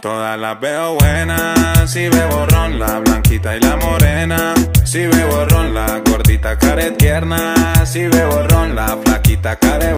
Todas las veo buenas, si veo ron, la blanquita y la morena. Si ve ron, la gordita care tierna. Si ve ron, la flaquita care